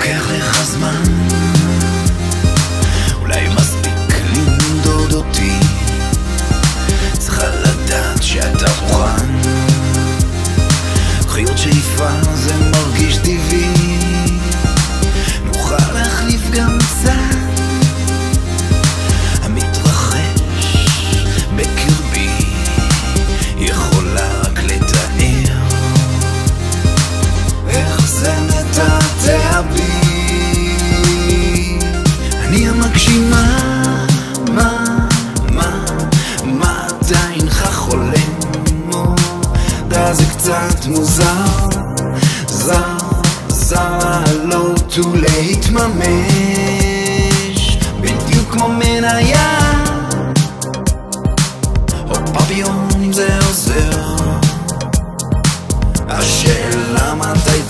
לוקח לך זמן. מוזר זר, זר לעלות ולהתממש בדיוק כמו מניה. או פפיון אם זה עוזר. השאלה מתי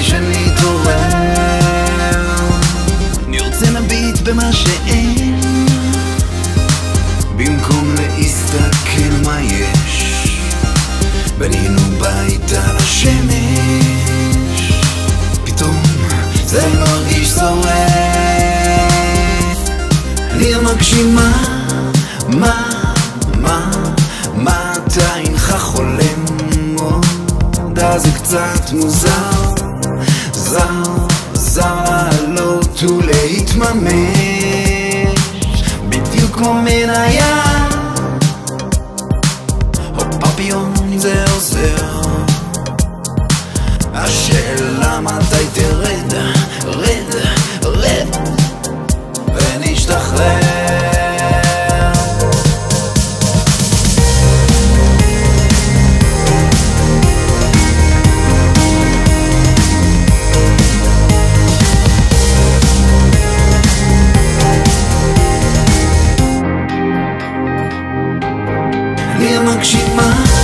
כדאי שנתעורר נרצה נביט במה שאין. במקום להסתכל מה יש. בנינו בית על השמש. פתאום זה מרגיש שורף. אני המגשימה. מה, מה, מה אתה אינך חולם. עוד אז זה קצת מוזר זר, זר לעלות ולהתממש בדיוק כמו מניה. או פפיון זה עוזר. השאלה מתי תרד, רד, רד ונשתחרר. 吗？